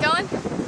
going?